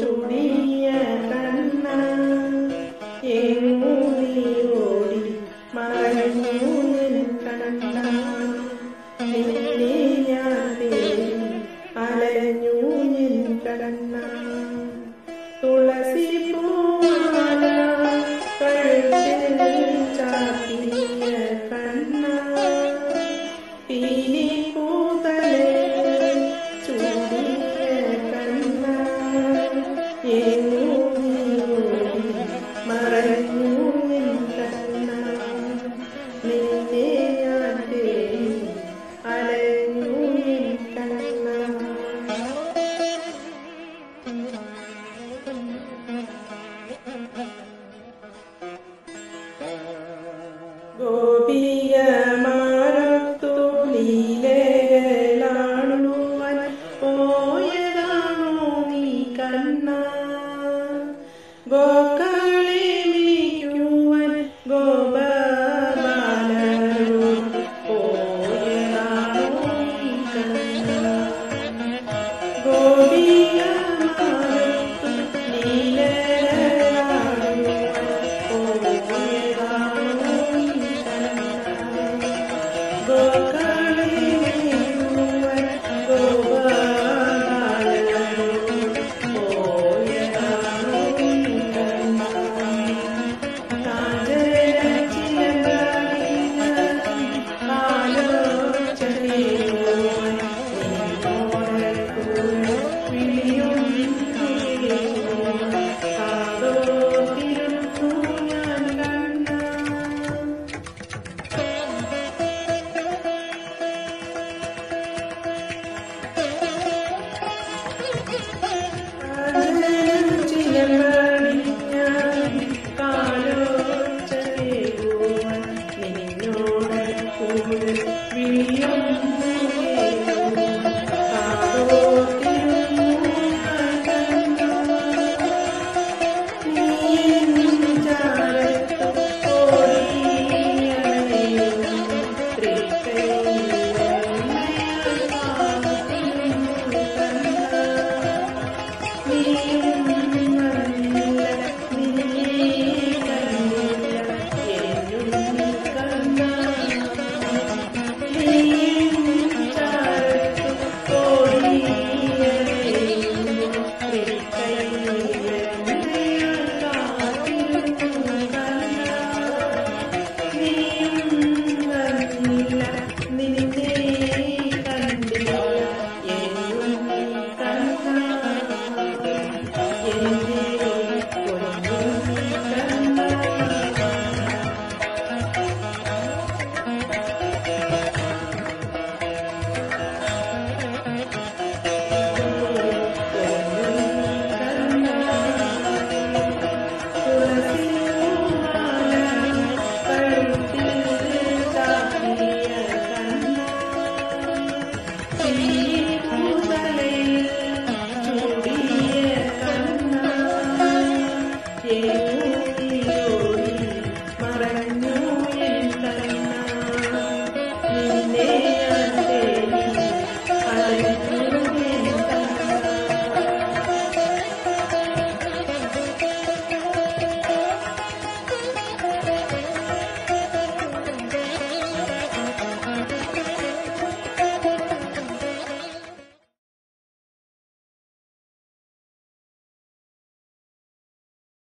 ചൂടിയ കണ്ണ എങ്ങോടി മറഞ്ഞു Thank you.